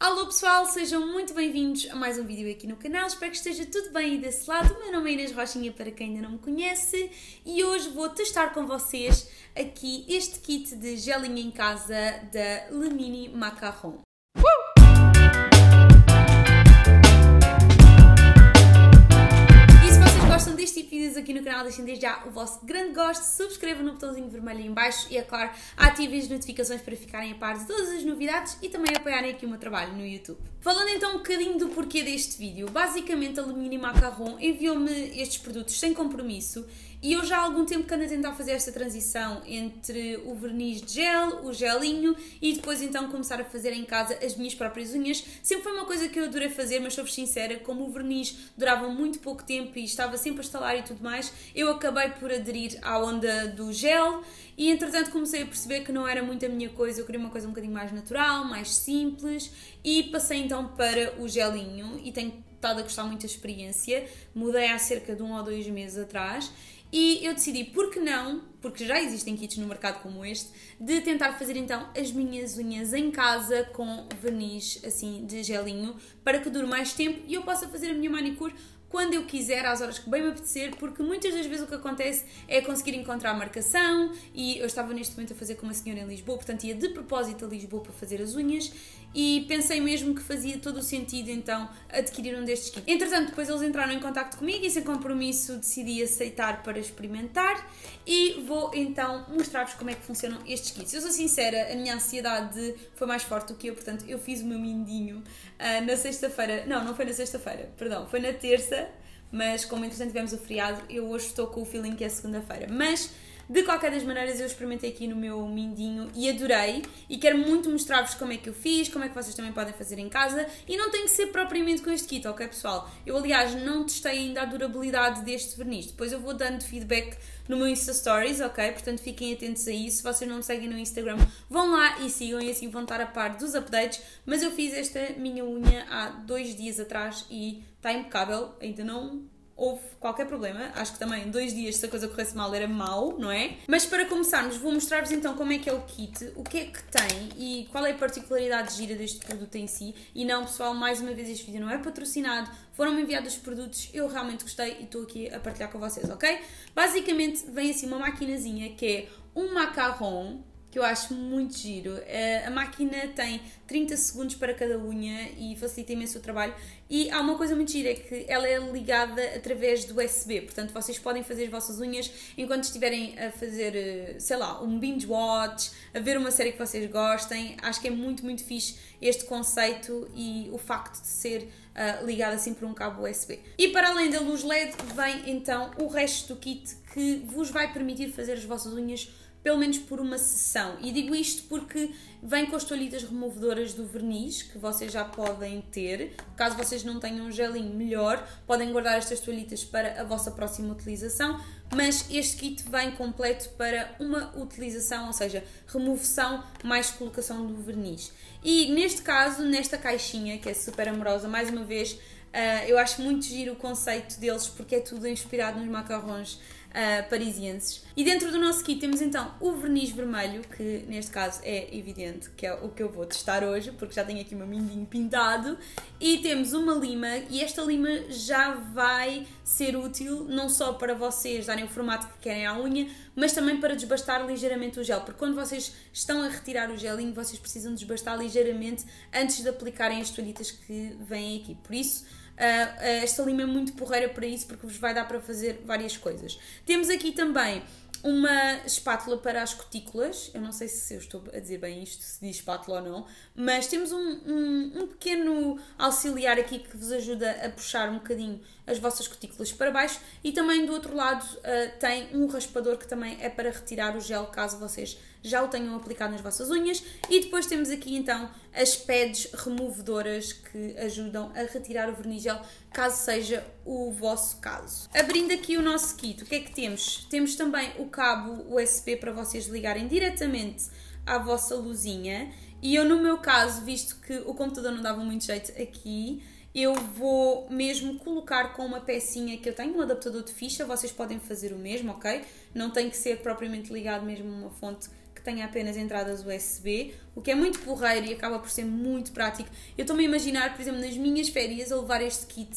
Alô pessoal, sejam muito bem-vindos a mais um vídeo aqui no canal, espero que esteja tudo bem aí desse lado. O meu nome é Inês Rochinha para quem ainda não me conhece e hoje vou testar com vocês aqui este kit de gelinho em casa da Lemini Macaron. gostam vídeos aqui no canal, deixem desde já o vosso grande gosto, subscrevam no botãozinho vermelho em baixo e, é claro, ativem as notificações para ficarem a par de todas as novidades e também apoiarem aqui o meu trabalho no YouTube. Falando então um bocadinho do porquê deste vídeo, basicamente a Lumini Macaron enviou-me estes produtos sem compromisso e eu já há algum tempo que ando a tentar fazer esta transição entre o verniz de gel, o gelinho e depois então começar a fazer em casa as minhas próprias unhas. Sempre foi uma coisa que eu adorei fazer, mas sou sincera, como o verniz durava muito pouco tempo e estava sempre a estalar e tudo mais, eu acabei por aderir à onda do gel e entretanto comecei a perceber que não era muito a minha coisa, eu queria uma coisa um bocadinho mais natural, mais simples e passei então para o gelinho e tenho estado a gostar muito da experiência. Mudei há cerca de um ou dois meses atrás e eu decidi, por que não, porque já existem kits no mercado como este, de tentar fazer então as minhas unhas em casa com verniz assim de gelinho para que dure mais tempo e eu possa fazer a minha manicure quando eu quiser, às horas que bem me apetecer, porque muitas das vezes o que acontece é conseguir encontrar marcação e eu estava neste momento a fazer com uma senhora em Lisboa, portanto ia de propósito a Lisboa para fazer as unhas e pensei mesmo que fazia todo o sentido então adquirir um destes kits. Entretanto, depois eles entraram em contato comigo e sem compromisso decidi aceitar para experimentar e vou então mostrar-vos como é que funcionam estes kits. Eu sou sincera, a minha ansiedade foi mais forte do que eu, portanto eu fiz o meu mindinho uh, na sexta-feira, não, não foi na sexta-feira, perdão, foi na terça, mas como entretanto tivemos o feriado, eu hoje estou com o feeling que é segunda-feira, mas de qualquer das maneiras, eu experimentei aqui no meu mindinho e adorei. E quero muito mostrar-vos como é que eu fiz, como é que vocês também podem fazer em casa. E não tem que ser propriamente com este kit, ok, pessoal? Eu, aliás, não testei ainda a durabilidade deste verniz. Depois eu vou dando feedback no meu Insta Stories, ok? Portanto, fiquem atentos a isso. Se vocês não me seguem no Instagram, vão lá e sigam e assim vão estar a par dos updates. Mas eu fiz esta minha unha há dois dias atrás e está impecável. Ainda não houve qualquer problema. Acho que também dois dias, se a coisa corresse mal, era mau, não é? Mas para começarmos, vou mostrar-vos então como é que é o kit, o que é que tem e qual é a particularidade gira deste produto em si. E não, pessoal, mais uma vez este vídeo não é patrocinado, foram-me enviados os produtos, eu realmente gostei e estou aqui a partilhar com vocês, ok? Basicamente vem assim uma maquinazinha que é um macarrão que eu acho muito giro. Eh, a máquina tem 30 segundos para cada unha e facilita imenso o trabalho. E há uma coisa muito gira, é que ela é ligada através do USB, portanto vocês podem fazer as vossas unhas enquanto estiverem a fazer, eh, sei lá, um binge watch, a ver uma série que vocês gostem. Acho que é muito, muito fixe este conceito e o facto de ser uh, assim por um cabo USB. E para além da luz LED, vem então o resto do kit que vos vai permitir fazer as vossas unhas pelo menos por uma sessão. E digo isto porque vem com as toalhitas removedoras do verniz, que vocês já podem ter. Caso vocês não tenham um gelinho melhor, podem guardar estas toalhitas para a vossa próxima utilização. Mas este kit vem completo para uma utilização, ou seja, remoção mais colocação do verniz. E neste caso, nesta caixinha, que é super amorosa, mais uma vez, uh, eu acho muito giro o conceito deles porque é tudo inspirado nos macarrões uh, parisienses. E dentro do nosso kit temos então o verniz vermelho, que neste caso é evidente que é o que eu vou testar hoje, porque já tenho aqui o meu mindinho pintado. E temos uma lima, e esta lima já vai ser útil não só para vocês darem o formato que querem à unha, mas também para desbastar ligeiramente o gel, porque quando vocês estão a retirar o gelinho, vocês precisam desbastar ligeiramente antes de aplicarem as toalhitas que vêm aqui. Por isso, esta lima é muito porreira para isso porque vos vai dar para fazer várias coisas. Temos aqui também uma espátula para as cutículas. Eu não sei se eu estou a dizer bem isto, se diz espátula ou não, mas temos um, um, um, pequeno auxiliar aqui que vos ajuda a puxar um bocadinho as vossas cutículas para baixo e também do outro lado uh, tem um raspador que também é para retirar o gel caso vocês já o tenham aplicado nas vossas unhas e depois temos aqui então as pads removedoras que ajudam a retirar o verniz gel caso seja o vosso caso. Abrindo aqui o nosso kit, o que é que temos? Temos também o cabo USB para vocês ligarem diretamente à vossa luzinha e eu no meu caso, visto que o computador não dava muito jeito aqui, eu vou mesmo colocar com uma pecinha que eu tenho, um adaptador de ficha, vocês podem fazer o mesmo, ok? Não tem que ser propriamente ligado mesmo a uma fonte que tenha apenas entradas USB, o que é muito porreiro e acaba por ser muito prático. Eu estou-me a imaginar, por exemplo, nas minhas férias, a levar este kit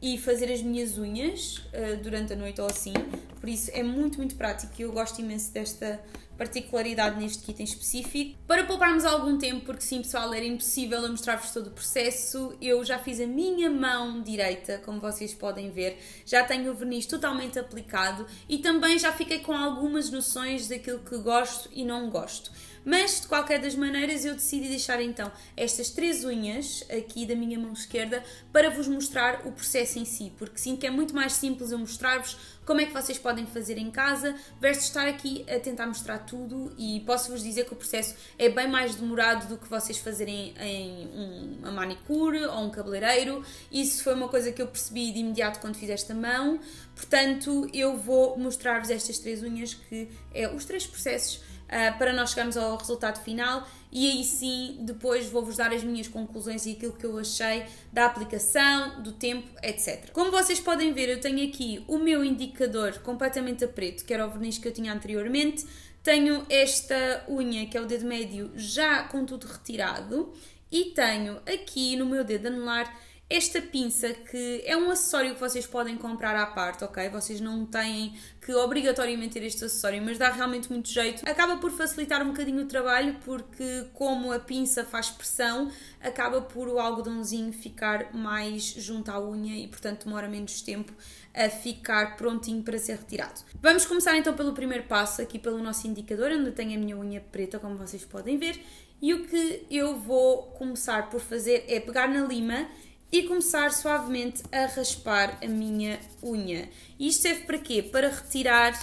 e fazer as minhas unhas uh, durante a noite ou assim. Por isso é muito, muito prático e eu gosto imenso desta particularidade neste kit em específico. Para pouparmos algum tempo, porque sim, pessoal, era impossível eu mostrar-vos todo o processo, eu já fiz a minha mão direita, como vocês podem ver, já tenho o verniz totalmente aplicado e também já fiquei com algumas noções daquilo que gosto e não gosto. Mas, de qualquer das maneiras, eu decidi deixar então estas três unhas aqui da minha mão esquerda para vos mostrar o processo em si, porque sinto que é muito mais simples eu mostrar-vos como é que vocês podem fazer em casa, versus estar aqui a tentar mostrar tudo e posso-vos dizer que o processo é bem mais demorado do que vocês fazerem em uma manicure ou um cabeleireiro. Isso foi uma coisa que eu percebi de imediato quando fiz esta mão. Portanto, eu vou mostrar-vos estas três unhas, que é os três processos uh, para nós chegarmos ao resultado final e aí sim depois vou-vos dar as minhas conclusões e aquilo que eu achei da aplicação, do tempo, etc. Como vocês podem ver, eu tenho aqui o meu indicador completamente a preto, que era o verniz que eu tinha anteriormente. Tenho esta unha, que é o dedo médio, já com tudo retirado. E tenho aqui no meu dedo anular esta pinça que é um acessório que vocês podem comprar à parte, ok? Vocês não têm que obrigatoriamente ter este acessório, mas dá realmente muito jeito. Acaba por facilitar um bocadinho o trabalho, porque como a pinça faz pressão, acaba por o algodãozinho ficar mais junto à unha e, portanto, demora menos tempo a ficar prontinho para ser retirado. Vamos começar então pelo primeiro passo, aqui pelo nosso indicador, onde eu tenho a minha unha preta, como vocês podem ver. E o que eu vou começar por fazer é pegar na lima e começar suavemente a raspar a minha unha. Isto serve para quê? Para retirar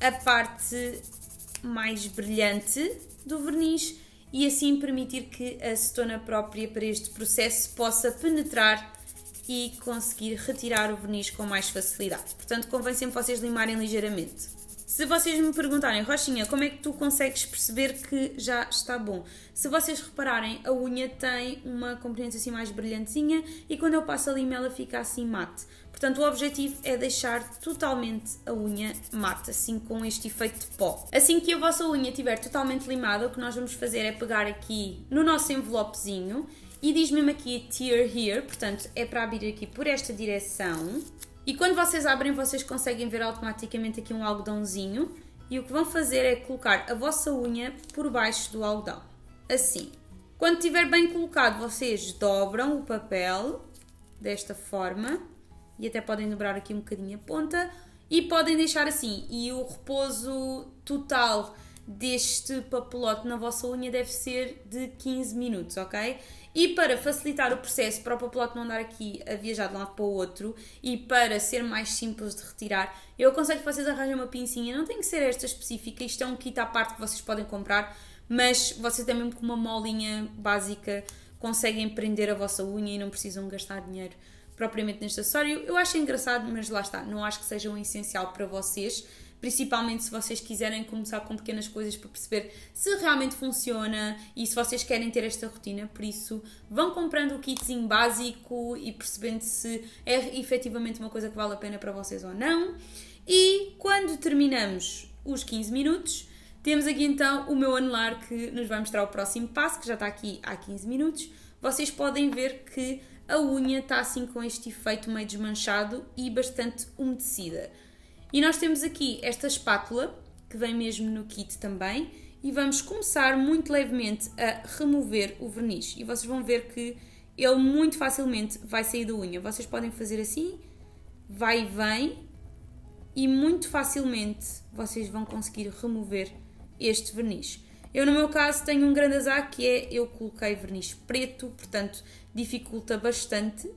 a parte mais brilhante do verniz e assim permitir que a acetona própria para este processo possa penetrar e conseguir retirar o verniz com mais facilidade. Portanto, convém sempre vocês limarem ligeiramente. Se vocês me perguntarem, Rochinha, como é que tu consegues perceber que já está bom? Se vocês repararem, a unha tem uma componente assim mais brilhantezinha e quando eu passo a lima ela fica assim mate. Portanto, o objetivo é deixar totalmente a unha mate, assim com este efeito de pó. Assim que a vossa unha estiver totalmente limada, o que nós vamos fazer é pegar aqui no nosso envelopezinho e diz mesmo aqui Tear Here, portanto é para abrir aqui por esta direção e quando vocês abrem, vocês conseguem ver automaticamente aqui um algodãozinho. E o que vão fazer é colocar a vossa unha por baixo do algodão. Assim. Quando estiver bem colocado, vocês dobram o papel desta forma. E até podem dobrar aqui um bocadinho a ponta. E podem deixar assim. E o repouso total deste papelote na vossa unha deve ser de 15 minutos, ok? E para facilitar o processo, para o papelote não andar aqui a viajar de um lado para o outro e para ser mais simples de retirar, eu aconselho que vocês arranjem uma pincinha. Não tem que ser esta específica, isto é um kit à parte que vocês podem comprar, mas vocês também com uma molinha básica conseguem prender a vossa unha e não precisam gastar dinheiro propriamente neste acessório. Eu acho engraçado, mas lá está, não acho que seja um essencial para vocês principalmente se vocês quiserem começar com pequenas coisas para perceber se realmente funciona e se vocês querem ter esta rotina. Por isso, vão comprando o kitzinho básico e percebendo se é efetivamente uma coisa que vale a pena para vocês ou não. E quando terminamos os 15 minutos, temos aqui então o meu anular que nos vai mostrar o próximo passo, que já está aqui há 15 minutos. Vocês podem ver que a unha está assim com este efeito meio desmanchado e bastante umedecida. E nós temos aqui esta espátula, que vem mesmo no kit também, e vamos começar muito levemente a remover o verniz. E vocês vão ver que ele muito facilmente vai sair da unha. Vocês podem fazer assim, vai e vem, e muito facilmente vocês vão conseguir remover este verniz. Eu, no meu caso, tenho um grande azar que é eu coloquei verniz preto, portanto dificulta bastante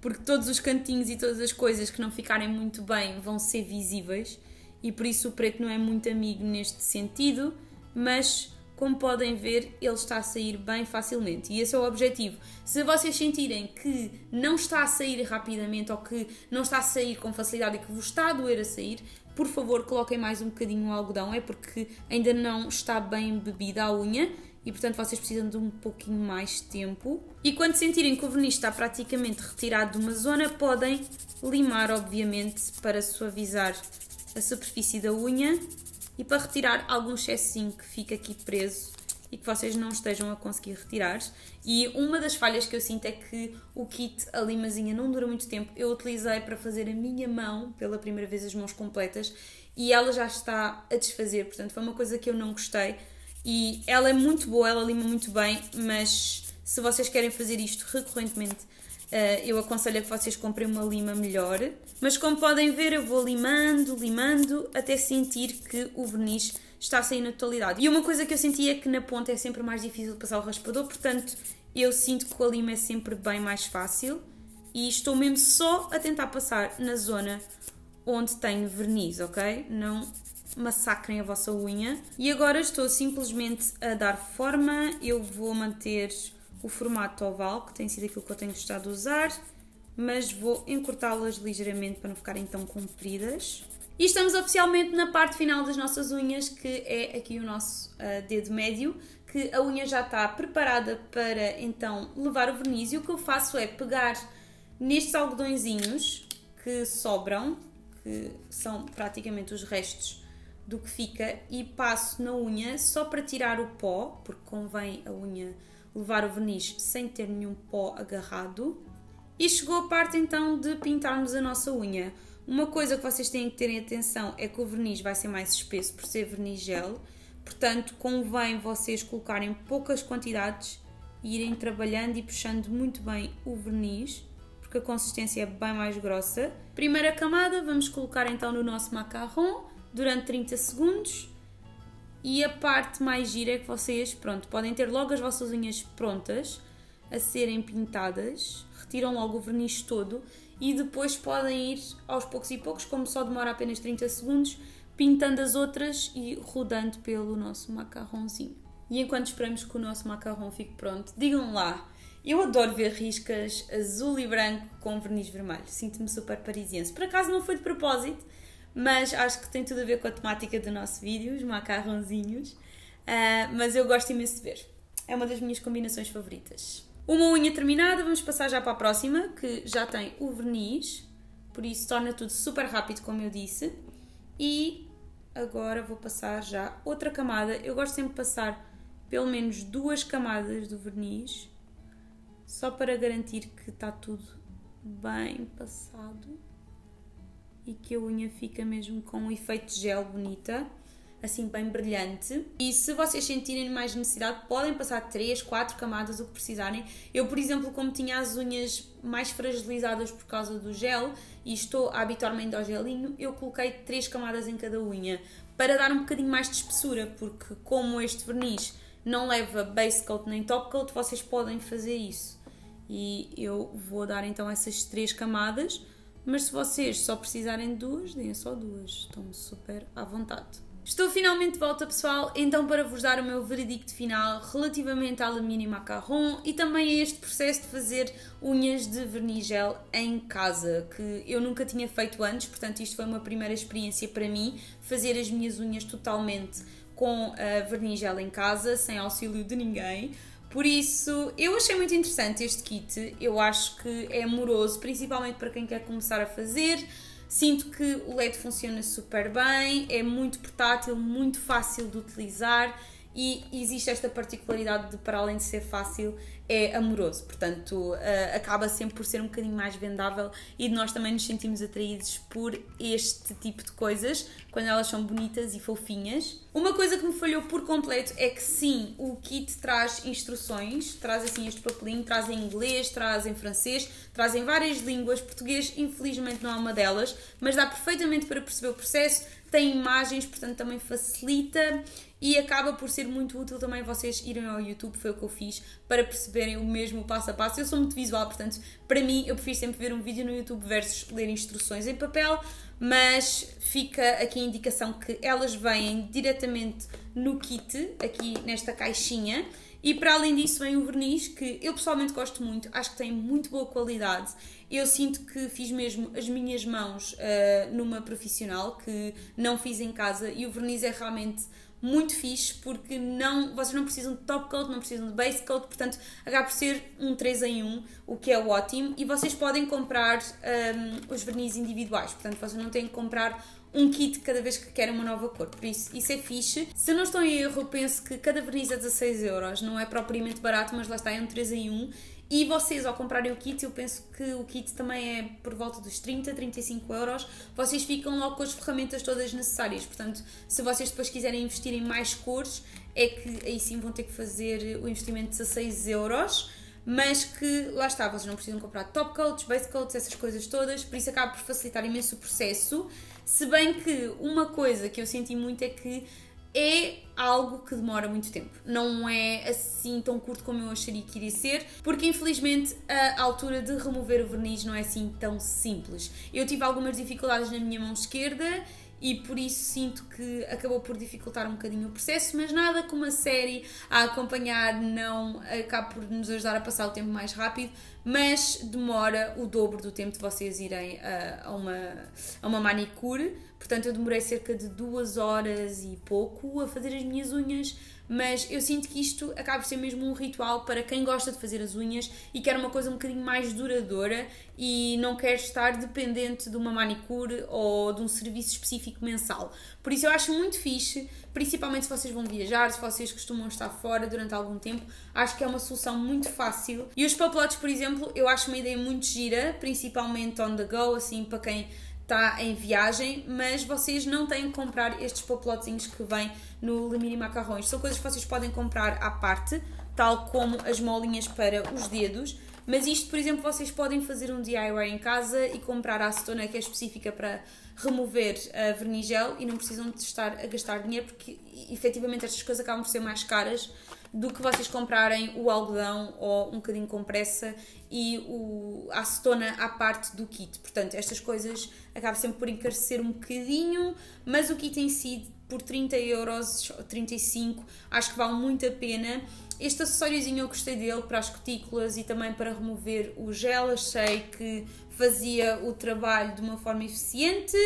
porque todos os cantinhos e todas as coisas que não ficarem muito bem vão ser visíveis e por isso o preto não é muito amigo neste sentido, mas como podem ver, ele está a sair bem facilmente e esse é o objetivo. Se vocês sentirem que não está a sair rapidamente ou que não está a sair com facilidade e que vos está a doer a sair, por favor coloquem mais um bocadinho o algodão, é porque ainda não está bem bebida a unha e portanto vocês precisam de um pouquinho mais tempo. E quando sentirem que o verniz está praticamente retirado de uma zona, podem limar, obviamente, para suavizar a superfície da unha e para retirar algum excessinho que fica aqui preso e que vocês não estejam a conseguir retirar. E uma das falhas que eu sinto é que o kit, a limazinha, não dura muito tempo. Eu utilizei para fazer a minha mão, pela primeira vez as mãos completas, e ela já está a desfazer, portanto foi uma coisa que eu não gostei. E ela é muito boa, ela lima muito bem, mas se vocês querem fazer isto recorrentemente, eh, eu aconselho a que vocês comprem uma lima melhor. Mas como podem ver, eu vou limando, limando, até sentir que o verniz está a sair na totalidade. E uma coisa que eu senti é que na ponta é sempre mais difícil de passar o raspador, portanto eu sinto que a lima é sempre bem mais fácil. E estou mesmo só a tentar passar na zona onde tenho verniz, ok? Não massacrem a vossa unha. E agora estou simplesmente a dar forma, eu vou manter o formato oval, que tem sido aquilo que eu tenho gostado de usar, mas vou encurtá-las ligeiramente para não ficarem tão compridas. E estamos oficialmente na parte final das nossas unhas, que é aqui o nosso uh, dedo médio, que a unha já está preparada para então levar o verniz. E o que eu faço é pegar nestes algodõezinhos que sobram, que são praticamente os restos do que fica, e passo na unha só para tirar o pó, porque convém a unha levar o verniz sem ter nenhum pó agarrado. E chegou a parte então de pintarmos a nossa unha. Uma coisa que vocês têm que terem atenção é que o verniz vai ser mais espesso por ser verniz gel, portanto convém vocês colocarem poucas quantidades e irem trabalhando e puxando muito bem o verniz, porque a consistência é bem mais grossa. Primeira camada, vamos colocar então no nosso macarrão durante 30 segundos e a parte mais gira é que vocês, pronto, podem ter logo as vossas unhas prontas a serem pintadas, retiram logo o verniz todo e depois podem ir aos poucos e poucos, como só demora apenas 30 segundos, pintando as outras e rodando pelo nosso macarrãozinho. E enquanto esperamos que o nosso macarrão fique pronto, digam lá, eu adoro ver riscas azul e branco com verniz vermelho, sinto-me super parisiense. Por acaso não foi de propósito, mas acho que tem tudo a ver com a temática do nosso vídeo, os macarrãozinhos. Uh, mas eu gosto imenso de ver. É uma das minhas combinações favoritas. Uma unha terminada, vamos passar já para a próxima, que já tem o verniz, por isso torna tudo super rápido, como eu disse. E agora vou passar já outra camada. Eu gosto sempre de passar pelo menos duas camadas do verniz, só para garantir que está tudo bem passado e que a unha fica mesmo com um efeito gel bonita, assim bem brilhante. E se vocês sentirem mais necessidade, podem passar 3, 4 camadas, o que precisarem. Eu, por exemplo, como tinha as unhas mais fragilizadas por causa do gel e estou a habituar-me ao gelinho, eu coloquei 3 camadas em cada unha para dar um bocadinho mais de espessura, porque como este verniz não leva base coat nem top coat, vocês podem fazer isso. E eu vou dar então essas três camadas mas se vocês só precisarem de duas, deem só duas. Estão super à vontade. Estou finalmente de volta, pessoal, então para vos dar o meu veredicto final relativamente à alumínio macarrão e também a este processo de fazer unhas de verniz gel em casa, que eu nunca tinha feito antes, portanto isto foi uma primeira experiência para mim, fazer as minhas unhas totalmente com a verniz gel em casa, sem auxílio de ninguém. Por isso, eu achei muito interessante este kit. Eu acho que é amoroso, principalmente para quem quer começar a fazer. Sinto que o LED funciona super bem, é muito portátil, muito fácil de utilizar e existe esta particularidade de, para além de ser fácil, é amoroso, portanto uh, acaba sempre por ser um bocadinho mais vendável e nós também nos sentimos atraídos por este tipo de coisas quando elas são bonitas e fofinhas. Uma coisa que me falhou por completo é que sim, o kit traz instruções, traz assim este papelinho, traz em inglês, traz em francês, traz em várias línguas, português infelizmente não é uma delas, mas dá perfeitamente para perceber o processo, tem imagens, portanto também facilita e acaba por ser muito útil também vocês irem ao YouTube, foi o que eu fiz, para perceberem o mesmo passo a passo. Eu sou muito visual, portanto, para mim, eu prefiro sempre ver um vídeo no YouTube versus ler instruções em papel, mas fica aqui a indicação que elas vêm diretamente no kit, aqui nesta caixinha. E para além disso vem o verniz, que eu pessoalmente gosto muito, acho que tem muito boa qualidade. Eu sinto que fiz mesmo as minhas mãos uh, numa profissional, que não fiz em casa, e o verniz é realmente muito fixe porque não, vocês não precisam de top coat, não precisam de base coat, portanto acaba por ser um 3 em 1, o que é ótimo, e vocês podem comprar um, os verniz individuais, portanto vocês não têm que comprar um kit cada vez que querem uma nova cor. Por isso, isso é fixe. Se não estou em erro, penso que cada verniz é 16 euros. Não é propriamente barato, mas lá está, é um 3 em 1. E vocês, ao comprarem o kit, eu penso que o kit também é por volta dos 30, 35 euros. Vocês ficam logo com as ferramentas todas necessárias. Portanto, se vocês depois quiserem investir em mais cores, é que aí sim vão ter que fazer o investimento de 16 euros. Mas que lá está, vocês não precisam comprar top coats, base coats, essas coisas todas, por isso acaba por facilitar imenso o processo. Se bem que uma coisa que eu senti muito é que é algo que demora muito tempo. Não é assim tão curto como eu acharia que iria ser, porque infelizmente a altura de remover o verniz não é assim tão simples. Eu tive algumas dificuldades na minha mão esquerda e por isso sinto que acabou por dificultar um bocadinho o processo, mas nada como a série a acompanhar não acaba por nos ajudar a passar o tempo mais rápido, mas demora o dobro do tempo de vocês irem a, a uma, a uma manicure. Portanto, eu demorei cerca de duas horas e pouco a fazer as minhas unhas mas eu sinto que isto acaba por ser mesmo um ritual para quem gosta de fazer as unhas e quer uma coisa um bocadinho mais duradoura e não quer estar dependente de uma manicure ou de um serviço específico mensal. Por isso eu acho muito fixe, principalmente se vocês vão viajar, se vocês costumam estar fora durante algum tempo, acho que é uma solução muito fácil. E os papelotes, por exemplo, eu acho uma ideia muito gira, principalmente on the go, assim, para quem está em viagem, mas vocês não têm que comprar estes papelotinhos que vêm no Le Mini Macarrões. São coisas que vocês podem comprar à parte, tal como as molinhas para os dedos. Mas isto, por exemplo, vocês podem fazer um DIY em casa e comprar a acetona que é específica para remover a vernigel e não precisam de estar a gastar dinheiro porque efetivamente estas coisas acabam por ser mais caras do que vocês comprarem o algodão ou um bocadinho com pressa e o, a acetona à parte do kit. Portanto, estas coisas acabam sempre por encarecer um bocadinho, mas o kit em si, por 30 euros, 35, acho que vale muito a pena. Este acessóriozinho eu gostei dele para as cutículas e também para remover o gel, achei que fazia o trabalho de uma forma eficiente.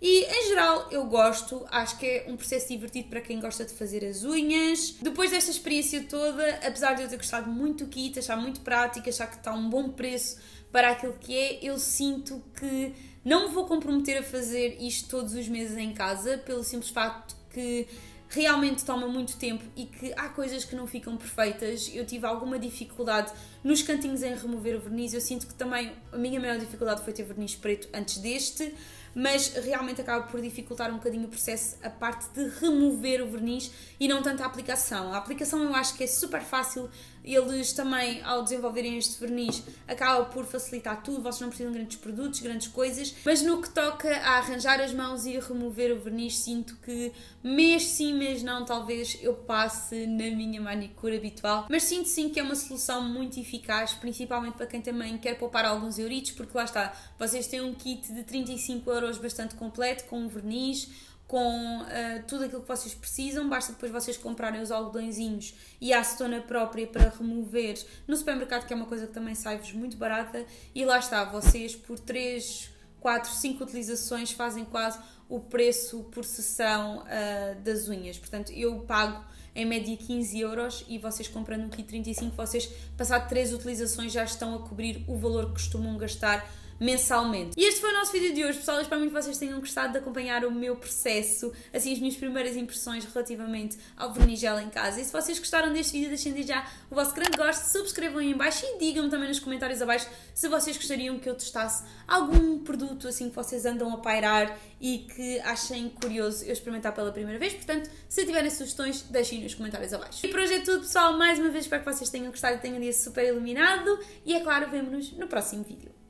E em geral eu gosto, acho que é um processo divertido para quem gosta de fazer as unhas. Depois desta experiência toda, apesar de eu ter gostado muito do kit, achar muito prático, achar que está um bom preço para aquilo que é, eu sinto que não me vou comprometer a fazer isto todos os meses em casa, pelo simples facto que realmente toma muito tempo e que há coisas que não ficam perfeitas. Eu tive alguma dificuldade nos cantinhos em remover o verniz. Eu sinto que também a minha maior dificuldade foi ter verniz preto antes deste mas realmente acaba por dificultar um bocadinho o processo, a parte de remover o verniz e não tanto a aplicação. A aplicação eu acho que é super fácil, eles também, ao desenvolverem este verniz, acabam por facilitar tudo, vocês não precisam de grandes produtos, grandes coisas, mas no que toca a arranjar as mãos e a remover o verniz, sinto que mês sim, mês não, talvez eu passe na minha manicure habitual, mas sinto sim que é uma solução muito eficaz, principalmente para quem também quer poupar alguns euritos, porque lá está, vocês têm um kit de 35 euros bastante completo, com verniz, com uh, tudo aquilo que vocês precisam, basta depois vocês comprarem os algodõezinhos e a acetona própria para remover no supermercado, que é uma coisa que também sai-vos muito barata, e lá está, vocês por 3, 4, 5 utilizações fazem quase o preço por sessão uh, das unhas. Portanto, eu pago em média 15 euros e vocês comprando um kit 35, vocês, passado 3 utilizações, já estão a cobrir o valor que costumam gastar mensalmente. E este foi o nosso vídeo de hoje, pessoal. espero muito que vocês tenham gostado de acompanhar o meu processo, assim, as minhas primeiras impressões relativamente ao vernigel em casa. E se vocês gostaram deste vídeo, deixem já o vosso grande gosto, subscrevam aí em baixo e digam-me também nos comentários abaixo se vocês gostariam que eu testasse algum produto assim que vocês andam a pairar e que achem curioso eu experimentar pela primeira vez. Portanto, se tiverem sugestões, deixem nos comentários abaixo. E por hoje é tudo, pessoal. Mais uma vez espero que vocês tenham gostado e tenham um dia super iluminado. E é claro, vemo-nos no próximo vídeo.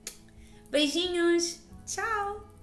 Beijinhos! Tchau!